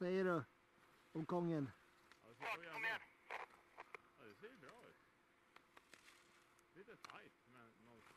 säger du om kongen? Ja, kom igen! Ja, det ser ju bra ut. Lite tajt, men någonstans.